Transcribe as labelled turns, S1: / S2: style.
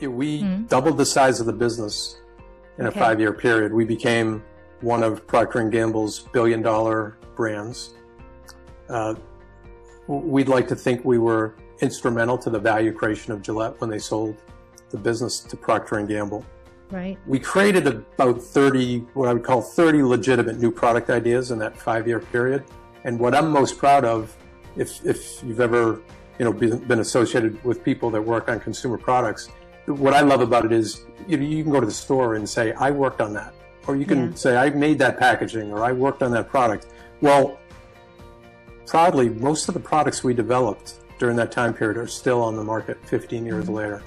S1: We mm-hmm. doubled the size of the business in okay. a five-year period. We became one of Procter & Gamble's billion-dollar brands. Uh, we'd like to think we were instrumental to the value creation of Gillette when they sold the business to Procter & Gamble.
S2: Right.
S1: We created about 30, what I would call 30 legitimate new product ideas in that five-year period. And what I'm most proud of, if, if you've ever you know, been, been associated with people that work on consumer products, what I love about it is you, know, you can go to the store and say, I worked on that. Or you can yeah. say, I made that packaging or I worked on that product. Well, proudly, most of the products we developed during that time period are still on the market 15 years mm-hmm. later.